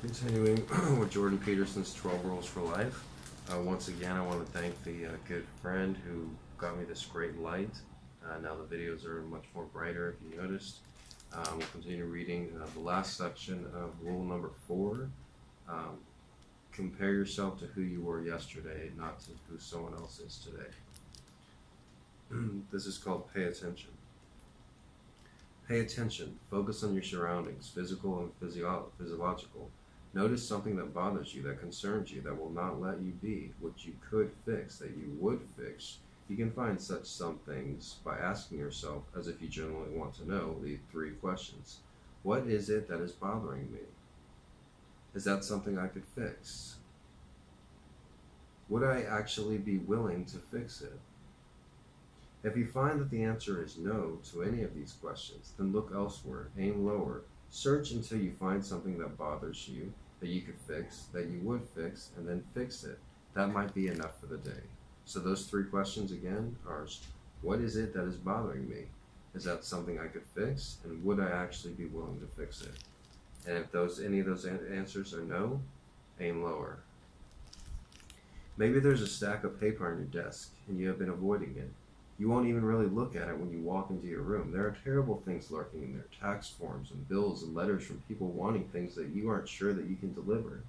Continuing with Jordan Peterson's 12 Rules for Life. Uh, once again, I want to thank the uh, good friend who got me this great light. Uh, now the videos are much more brighter, if you noticed. Um, we'll continue reading uh, the last section of rule number four. Um, compare yourself to who you were yesterday, not to who someone else is today. this is called pay attention. Pay attention. Focus on your surroundings, physical and physio- physiological. Notice something that bothers you, that concerns you, that will not let you be, which you could fix, that you would fix. You can find such some things by asking yourself, as if you genuinely want to know, the three questions. What is it that is bothering me? Is that something I could fix? Would I actually be willing to fix it? If you find that the answer is no to any of these questions, then look elsewhere, aim lower, search until you find something that bothers you, that you could fix, that you would fix, and then fix it. That might be enough for the day. So those three questions again are, what is it that is bothering me? Is that something I could fix? And would I actually be willing to fix it? And if those any of those answers are no, aim lower. Maybe there's a stack of paper on your desk and you have been avoiding it. You won't even really look at it when you walk into your room. There are terrible things lurking in there tax forms and bills and letters from people wanting things that you aren't sure that you can deliver.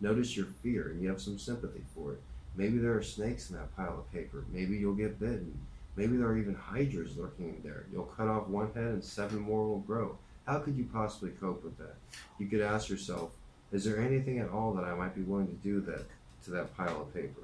Notice your fear and you have some sympathy for it. Maybe there are snakes in that pile of paper. Maybe you'll get bitten. Maybe there are even hydras lurking in there. You'll cut off one head and seven more will grow. How could you possibly cope with that? You could ask yourself, is there anything at all that I might be willing to do that to that pile of paper?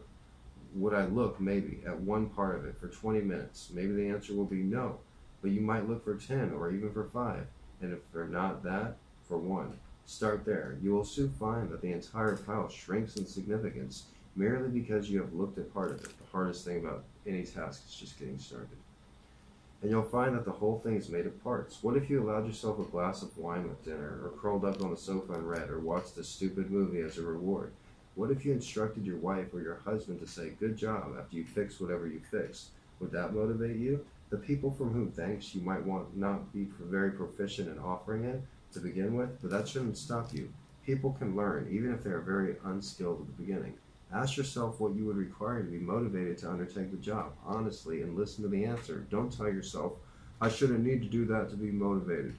Would I look maybe at one part of it for 20 minutes? Maybe the answer will be no, but you might look for 10 or even for 5. And if they're not that, for 1. Start there. You will soon find that the entire pile shrinks in significance merely because you have looked at part of it. The hardest thing about any task is just getting started. And you'll find that the whole thing is made of parts. What if you allowed yourself a glass of wine with dinner, or curled up on the sofa and read, or watched a stupid movie as a reward? What if you instructed your wife or your husband to say, Good job, after you fix whatever you fix? Would that motivate you? The people from whom thanks you might want not be very proficient in offering it to begin with, but that shouldn't stop you. People can learn, even if they are very unskilled at the beginning. Ask yourself what you would require to be motivated to undertake the job, honestly, and listen to the answer. Don't tell yourself, I shouldn't need to do that to be motivated.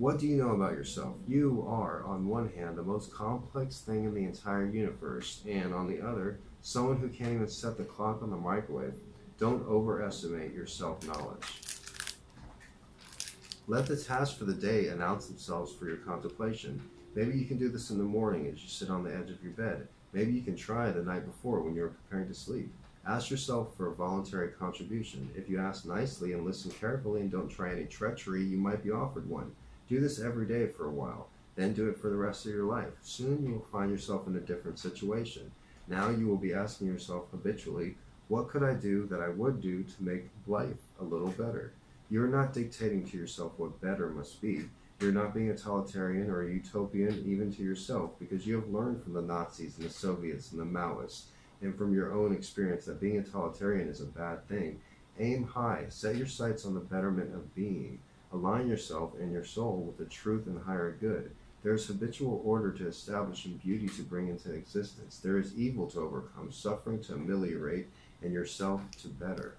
What do you know about yourself? You are, on one hand, the most complex thing in the entire universe, and on the other, someone who can't even set the clock on the microwave. Don't overestimate your self knowledge. Let the tasks for the day announce themselves for your contemplation. Maybe you can do this in the morning as you sit on the edge of your bed. Maybe you can try the night before when you're preparing to sleep. Ask yourself for a voluntary contribution. If you ask nicely and listen carefully and don't try any treachery, you might be offered one. Do this every day for a while, then do it for the rest of your life. Soon you will find yourself in a different situation. Now you will be asking yourself habitually, what could I do that I would do to make life a little better? You are not dictating to yourself what better must be. You're not being a totalitarian or a utopian even to yourself because you have learned from the Nazis and the Soviets and the Maoists and from your own experience that being a totalitarian is a bad thing. Aim high, set your sights on the betterment of being. Align yourself and your soul with the truth and higher good. There is habitual order to establish and beauty to bring into existence. There is evil to overcome, suffering to ameliorate, and yourself to better.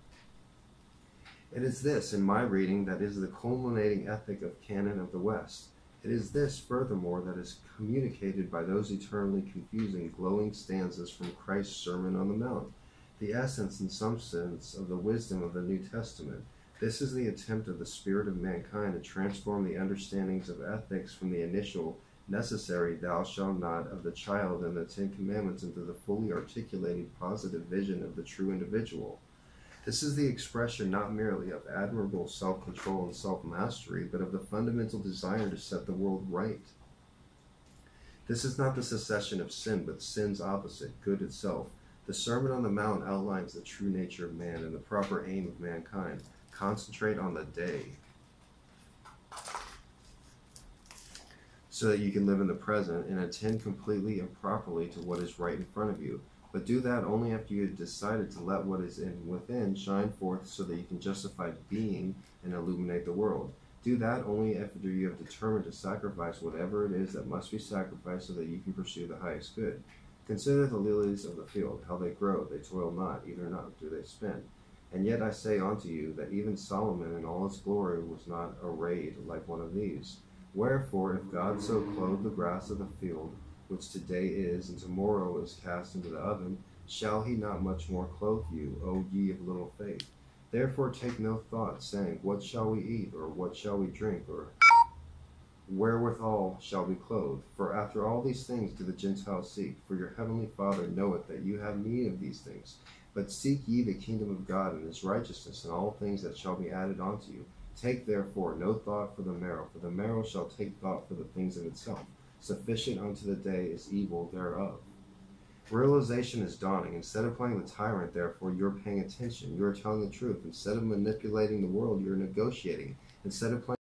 It is this, in my reading, that is the culminating ethic of canon of the West. It is this, furthermore, that is communicated by those eternally confusing, glowing stanzas from Christ's Sermon on the Mount, the essence and substance of the wisdom of the New Testament. This is the attempt of the spirit of mankind to transform the understandings of ethics from the initial necessary thou shalt not of the child and the Ten Commandments into the fully articulated positive vision of the true individual. This is the expression not merely of admirable self control and self mastery, but of the fundamental desire to set the world right. This is not the secession of sin, but sin's opposite, good itself. The Sermon on the Mount outlines the true nature of man and the proper aim of mankind Concentrate on the day so that you can live in the present and attend completely and properly to what is right in front of you. But do that only after you have decided to let what is in within shine forth so that you can justify being and illuminate the world. Do that only after you have determined to sacrifice whatever it is that must be sacrificed so that you can pursue the highest good. Consider the lilies of the field, how they grow, they toil not, either not do they spin. And yet I say unto you that even Solomon in all his glory was not arrayed like one of these. Wherefore, if God so clothe the grass of the field, which today is, and tomorrow is cast into the oven, shall he not much more clothe you, O ye of little faith? Therefore take no thought, saying, What shall we eat, or what shall we drink, or wherewithal shall we clothe? For after all these things do the Gentiles seek. For your heavenly Father knoweth that you have need of these things. But seek ye the kingdom of God and his righteousness, and all things that shall be added unto you. Take therefore no thought for the marrow, for the marrow shall take thought for the things of itself. Sufficient unto the day is evil thereof. Realization is dawning. Instead of playing the tyrant, therefore, you're paying attention. You're telling the truth. Instead of manipulating the world, you're negotiating. Instead of playing